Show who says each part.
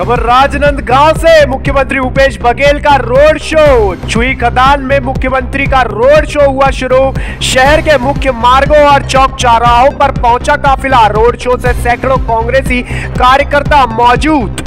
Speaker 1: खबर राजनांदगांव से। मुख्यमंत्री भूपेश बघेल का रोड शो। छुई खदान में मुख्यमंत्री का रोड शो हुआ शुरू। शहर के मुख्य मार्गों और चौक चौराहों पर पहुँचा काफिला। रोड शो से सैकड़ों कांग्रेसी कार्यकर्ता मौजूद।